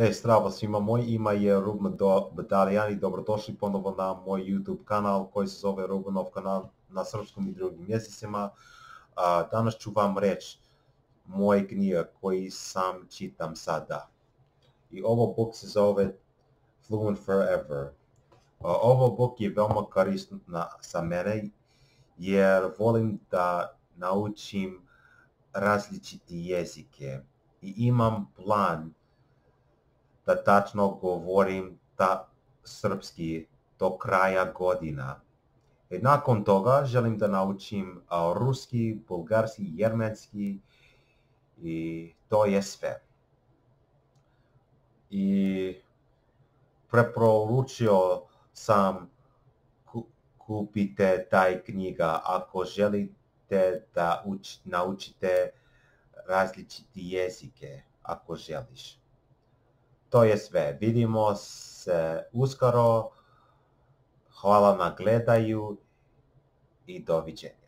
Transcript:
E, zdravo svima, moj ima je Ruben Do Badalijan i dobrodošli ponovo na moj YouTube kanal koji se zove Rubenov kanal na srpskom i drugim mjesecima. danas ću vam reći moje knjiga koji sam čitam sada. I ovo book se zove Fluent Forever. ovo book je veoma korisno za mene jer volim da naučim različite jezike i imam plan da tačno govorim ta srpski do kraja godina. I nakon toga želim da naučim ruski, bulgarski, jermenski i to je sve. I preporučio sam kupite taj knjiga ako želite da naučite različite jezike ako želiš. To je sve. Vidimo se uskoro. Hvala na gledaju i doviđenja.